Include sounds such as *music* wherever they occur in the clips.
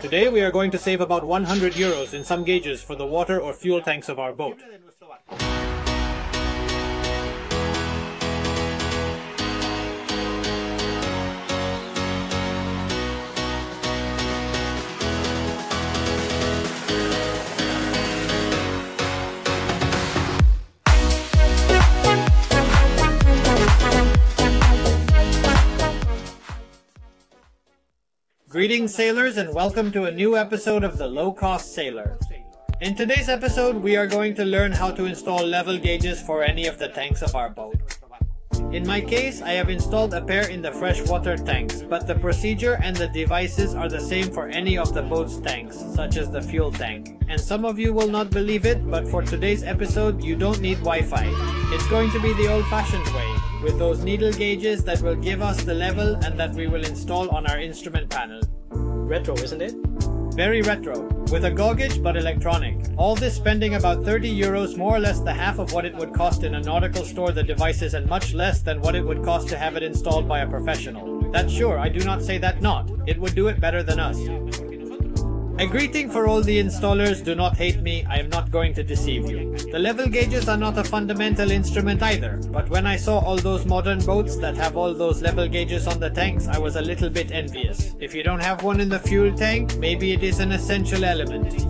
Today we are going to save about 100 euros in some gauges for the water or fuel tanks of our boat. Greetings sailors and welcome to a new episode of the Low Cost Sailor. In today's episode we are going to learn how to install level gauges for any of the tanks of our boat. In my case, I have installed a pair in the freshwater tanks, but the procedure and the devices are the same for any of the boat's tanks, such as the fuel tank. And some of you will not believe it, but for today's episode, you don't need Wi-Fi. It's going to be the old-fashioned way, with those needle gauges that will give us the level and that we will install on our instrument panel. Retro, isn't it? Very retro, with a gauge but electronic. All this spending about 30 euros, more or less the half of what it would cost in a nautical store the devices and much less than what it would cost to have it installed by a professional. That's sure, I do not say that not. It would do it better than us. A greeting for all the installers, do not hate me, I am not going to deceive you. The level gauges are not a fundamental instrument either, but when I saw all those modern boats that have all those level gauges on the tanks, I was a little bit envious. If you don't have one in the fuel tank, maybe it is an essential element.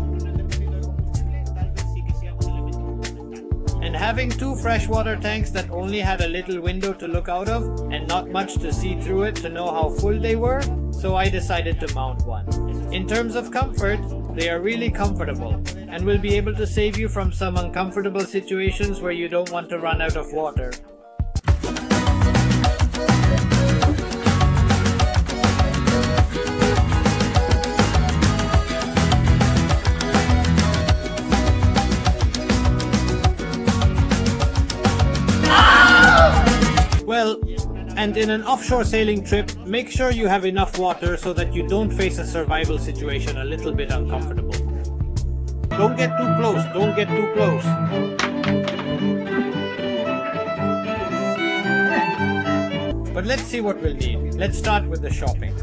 And having two freshwater tanks that only had a little window to look out of, and not much to see through it to know how full they were, so I decided to mount one. In terms of comfort, they are really comfortable and will be able to save you from some uncomfortable situations where you don't want to run out of water. And in an offshore sailing trip, make sure you have enough water so that you don't face a survival situation a little bit uncomfortable. Don't get too close, don't get too close. But let's see what we'll need. Let's start with the shopping.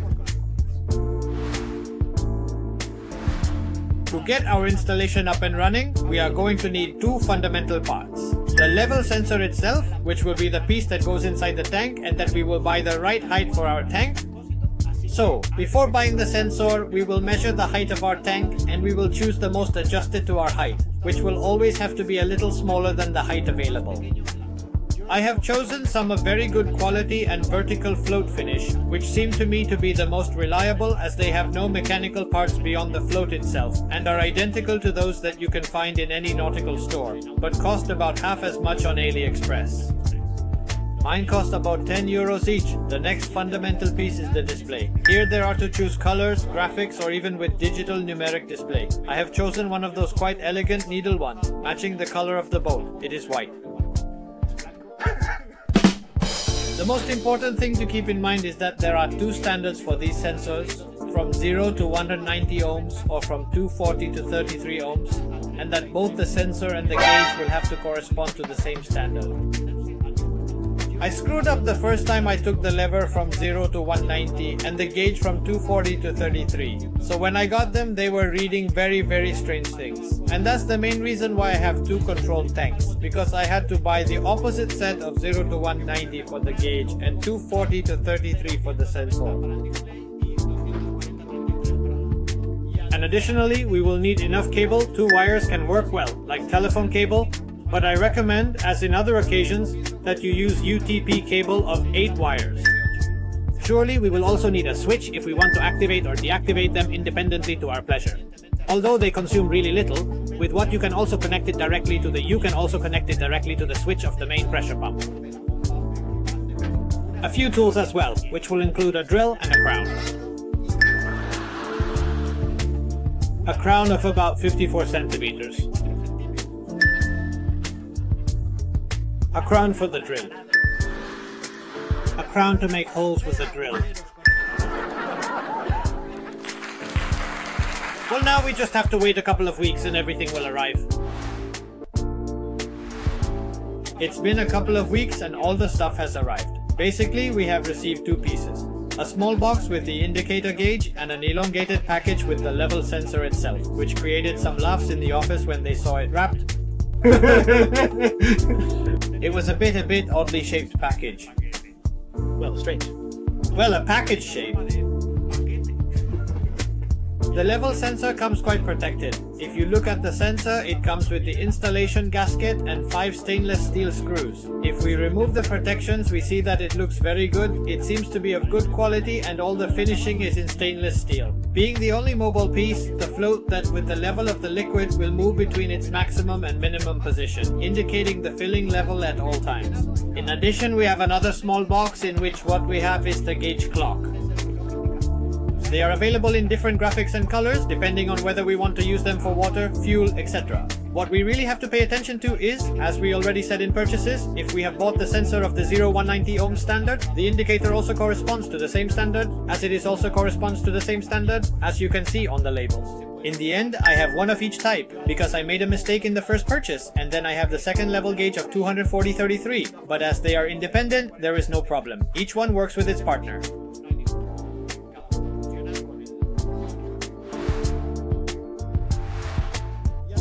To get our installation up and running, we are going to need two fundamental parts. The level sensor itself, which will be the piece that goes inside the tank and that we will buy the right height for our tank. So, before buying the sensor, we will measure the height of our tank and we will choose the most adjusted to our height, which will always have to be a little smaller than the height available. I have chosen some of very good quality and vertical float finish, which seem to me to be the most reliable as they have no mechanical parts beyond the float itself and are identical to those that you can find in any nautical store, but cost about half as much on AliExpress. Mine cost about 10 euros each. The next fundamental piece is the display. Here there are to choose colors, graphics or even with digital numeric display. I have chosen one of those quite elegant needle ones, matching the color of the boat. It is white. The most important thing to keep in mind is that there are two standards for these sensors, from 0 to 190 ohms or from 240 to 33 ohms, and that both the sensor and the gauge will have to correspond to the same standard. I screwed up the first time I took the lever from 0 to 190 and the gauge from 240 to 33. So when I got them, they were reading very very strange things. And that's the main reason why I have two control tanks, because I had to buy the opposite set of 0 to 190 for the gauge and 240 to 33 for the sensor. And additionally, we will need enough cable, two wires can work well, like telephone cable, but I recommend, as in other occasions, that you use UTP cable of 8 wires. Surely we will also need a switch if we want to activate or deactivate them independently to our pleasure. Although they consume really little, with what you can also connect it directly to the you can also connect it directly to the switch of the main pressure pump. A few tools as well, which will include a drill and a crown. A crown of about 54 centimeters. A crown for the drill. A crown to make holes with the drill. Well now we just have to wait a couple of weeks and everything will arrive. It's been a couple of weeks and all the stuff has arrived. Basically we have received two pieces. a small box with the indicator gauge, and an elongated package with the level sensor itself, which created some laughs in the office when they saw it wrapped. *laughs* it was a bit a bit oddly shaped package. Well, strange. Well, a package shape. The level sensor comes quite protected. If you look at the sensor, it comes with the installation gasket and 5 stainless steel screws. If we remove the protections, we see that it looks very good, it seems to be of good quality and all the finishing is in stainless steel. Being the only mobile piece, the float that with the level of the liquid will move between its maximum and minimum position, indicating the filling level at all times. In addition, we have another small box in which what we have is the gauge clock. They are available in different graphics and colors depending on whether we want to use them for water, fuel, etc. What we really have to pay attention to is, as we already said in purchases, if we have bought the sensor of the 0190 ohm standard, the indicator also corresponds to the same standard, as it is also corresponds to the same standard, as you can see on the labels. In the end, I have one of each type, because I made a mistake in the first purchase, and then I have the second level gauge of 240-33, but as they are independent, there is no problem. Each one works with its partner.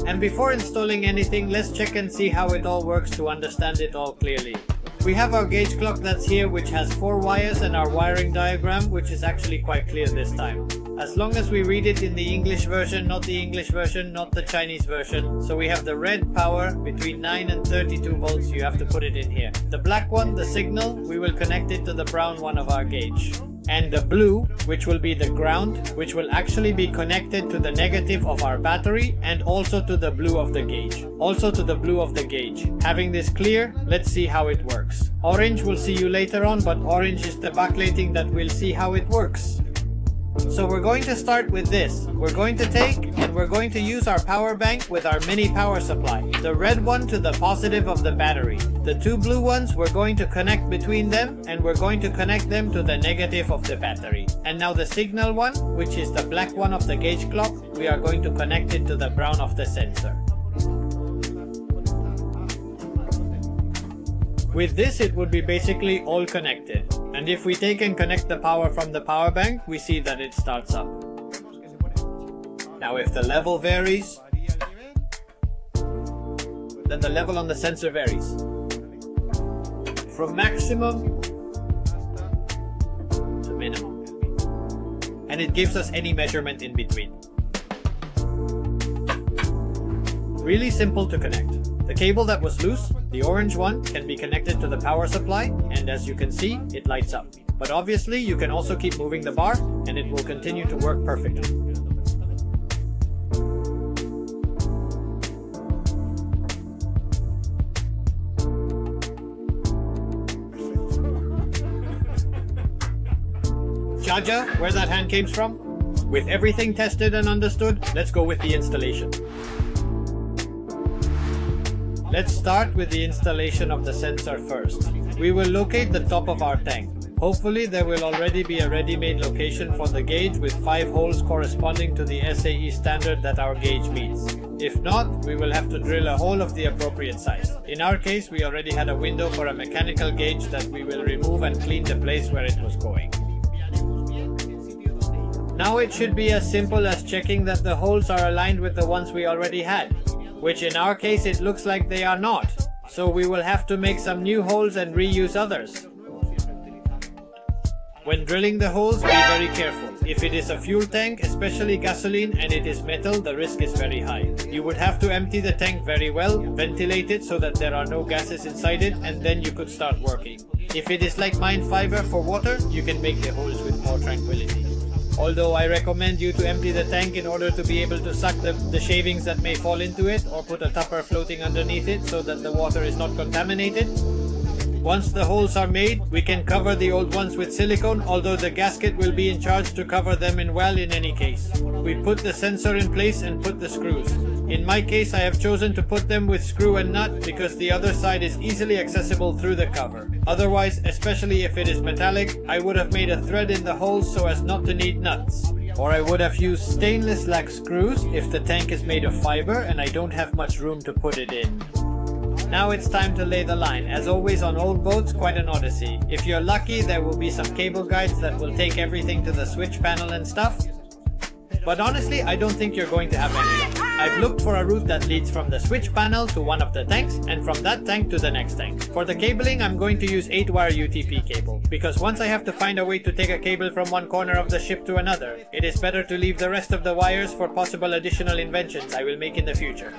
And before installing anything, let's check and see how it all works to understand it all clearly. We have our gauge clock that's here which has 4 wires and our wiring diagram which is actually quite clear this time. As long as we read it in the English version, not the English version, not the Chinese version. So we have the red power between 9 and 32 volts, you have to put it in here. The black one, the signal, we will connect it to the brown one of our gauge and the blue, which will be the ground, which will actually be connected to the negative of our battery and also to the blue of the gauge. Also to the blue of the gauge. Having this clear, let's see how it works. Orange will see you later on, but orange is the backlighting that we'll see how it works. So we're going to start with this. We're going to take and we're going to use our power bank with our mini power supply. The red one to the positive of the battery. The two blue ones we're going to connect between them and we're going to connect them to the negative of the battery. And now the signal one, which is the black one of the gauge clock, we are going to connect it to the brown of the sensor. With this it would be basically all connected. And if we take and connect the power from the power bank, we see that it starts up. Now if the level varies, then the level on the sensor varies. From maximum to minimum. And it gives us any measurement in between. Really simple to connect. The cable that was loose, the orange one, can be connected to the power supply, and as you can see, it lights up. But obviously, you can also keep moving the bar, and it will continue to work perfectly. Jaja, where that hand came from? With everything tested and understood, let's go with the installation. Let's start with the installation of the sensor first. We will locate the top of our tank. Hopefully there will already be a ready-made location for the gauge with 5 holes corresponding to the SAE standard that our gauge meets. If not, we will have to drill a hole of the appropriate size. In our case, we already had a window for a mechanical gauge that we will remove and clean the place where it was going. Now it should be as simple as checking that the holes are aligned with the ones we already had which in our case it looks like they are not, so we will have to make some new holes and reuse others. When drilling the holes, be very careful. If it is a fuel tank, especially gasoline, and it is metal, the risk is very high. You would have to empty the tank very well, ventilate it so that there are no gases inside it, and then you could start working. If it is like mine fiber for water, you can make the holes with more tranquility. Although I recommend you to empty the tank in order to be able to suck the, the shavings that may fall into it or put a tupper floating underneath it so that the water is not contaminated. Once the holes are made, we can cover the old ones with silicone, although the gasket will be in charge to cover them in well in any case. We put the sensor in place and put the screws. In my case, I have chosen to put them with screw and nut because the other side is easily accessible through the cover. Otherwise, especially if it is metallic, I would have made a thread in the holes so as not to need nuts. Or I would have used stainless like screws if the tank is made of fiber and I don't have much room to put it in. Now it's time to lay the line. As always on old boats, quite an odyssey. If you're lucky, there will be some cable guides that will take everything to the switch panel and stuff. But honestly, I don't think you're going to have any luck. I've looked for a route that leads from the switch panel to one of the tanks, and from that tank to the next tank. For the cabling, I'm going to use 8-wire UTP cable, because once I have to find a way to take a cable from one corner of the ship to another, it is better to leave the rest of the wires for possible additional inventions I will make in the future.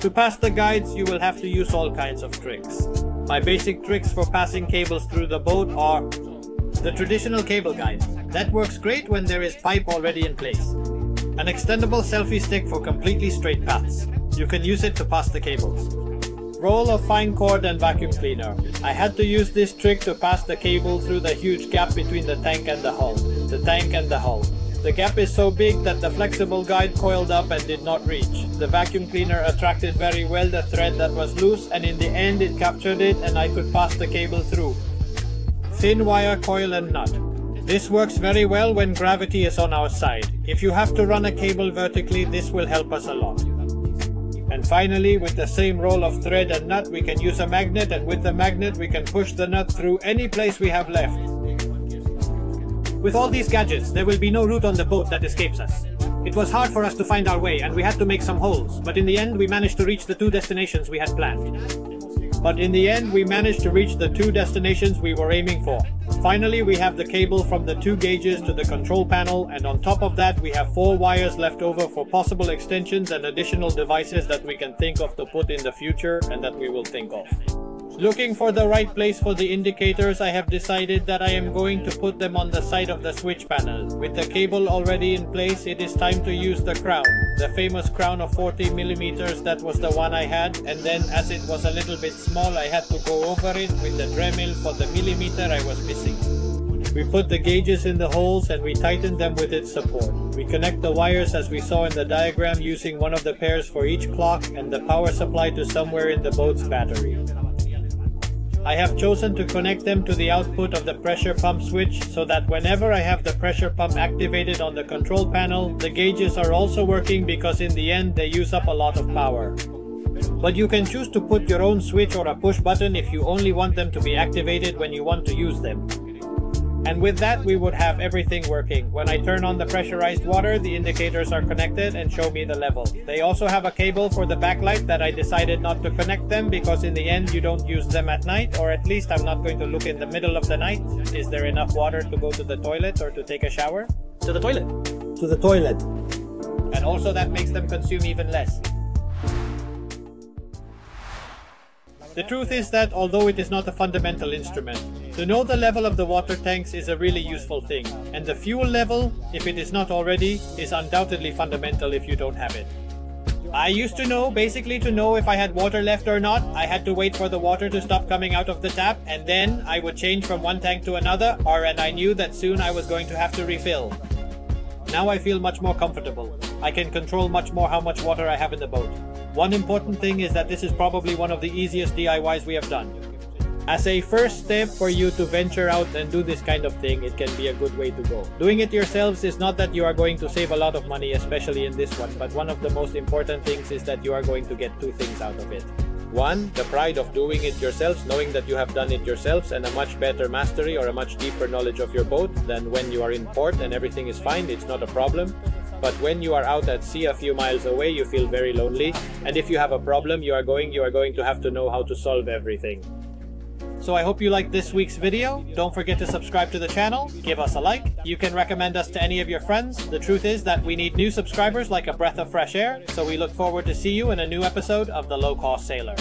To pass the guides, you will have to use all kinds of tricks. My basic tricks for passing cables through the boat are the traditional cable guide. That works great when there is pipe already in place. An extendable selfie stick for completely straight paths. You can use it to pass the cables. Roll of fine cord and vacuum cleaner. I had to use this trick to pass the cable through the huge gap between the tank and the hull. The tank and the hull. The gap is so big that the flexible guide coiled up and did not reach. The vacuum cleaner attracted very well the thread that was loose and in the end it captured it and I could pass the cable through. Thin wire coil and nut. This works very well when gravity is on our side. If you have to run a cable vertically, this will help us a lot. And finally, with the same roll of thread and nut, we can use a magnet and with the magnet we can push the nut through any place we have left. With all these gadgets, there will be no route on the boat that escapes us. It was hard for us to find our way and we had to make some holes, but in the end we managed to reach the two destinations we had planned. But in the end, we managed to reach the two destinations we were aiming for. Finally, we have the cable from the two gauges to the control panel, and on top of that, we have four wires left over for possible extensions and additional devices that we can think of to put in the future and that we will think of. Looking for the right place for the indicators, I have decided that I am going to put them on the side of the switch panel. With the cable already in place, it is time to use the crown. The famous crown of 40 millimeters, that was the one I had, and then as it was a little bit small, I had to go over it with the Dremel for the millimeter I was missing. We put the gauges in the holes and we tighten them with its support. We connect the wires as we saw in the diagram using one of the pairs for each clock and the power supply to somewhere in the boat's battery. I have chosen to connect them to the output of the pressure pump switch so that whenever I have the pressure pump activated on the control panel, the gauges are also working because in the end they use up a lot of power. But you can choose to put your own switch or a push button if you only want them to be activated when you want to use them. And with that, we would have everything working. When I turn on the pressurized water, the indicators are connected and show me the level. They also have a cable for the backlight that I decided not to connect them because in the end you don't use them at night, or at least I'm not going to look in the middle of the night. Is there enough water to go to the toilet or to take a shower? To the toilet. To the toilet. And also that makes them consume even less. The truth is that although it is not a fundamental instrument, to know the level of the water tanks is a really useful thing, and the fuel level, if it is not already, is undoubtedly fundamental if you don't have it. I used to know, basically to know if I had water left or not, I had to wait for the water to stop coming out of the tap, and then I would change from one tank to another, or and I knew that soon I was going to have to refill. Now I feel much more comfortable. I can control much more how much water I have in the boat. One important thing is that this is probably one of the easiest DIYs we have done. As a first step for you to venture out and do this kind of thing, it can be a good way to go. Doing it yourselves is not that you are going to save a lot of money, especially in this one, but one of the most important things is that you are going to get two things out of it. One, the pride of doing it yourselves, knowing that you have done it yourselves and a much better mastery or a much deeper knowledge of your boat than when you are in port and everything is fine, it's not a problem. But when you are out at sea a few miles away, you feel very lonely. And if you have a problem you are going, you are going to have to know how to solve everything. So I hope you liked this week's video. Don't forget to subscribe to the channel, give us a like. You can recommend us to any of your friends. The truth is that we need new subscribers like a breath of fresh air, so we look forward to see you in a new episode of The Low Cost Sailor.